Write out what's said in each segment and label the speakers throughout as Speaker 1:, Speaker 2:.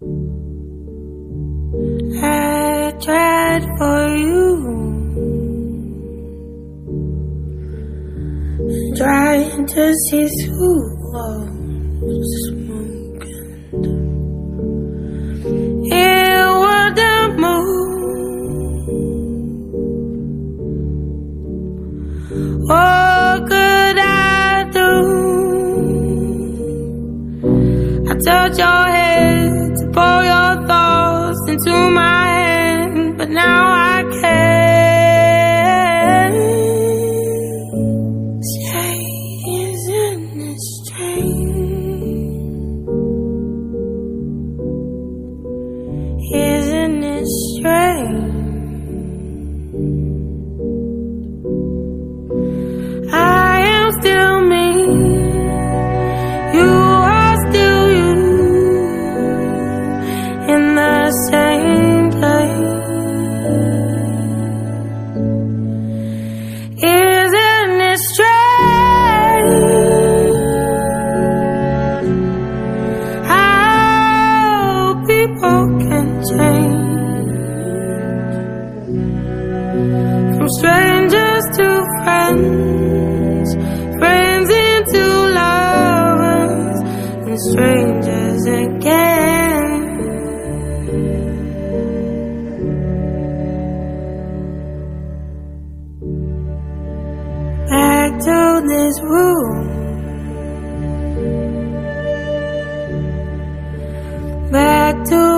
Speaker 1: I tried for you. Trying to see through into my hand, but now strangers to friends, friends into lovers, and strangers again. Back to this room. Back to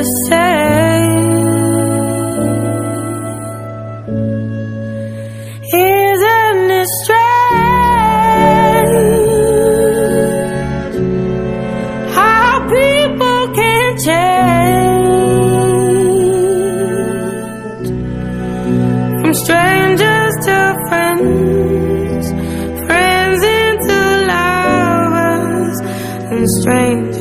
Speaker 1: to say. Isn't it strange how people can change from strangers to friends, friends into lovers, and strangers.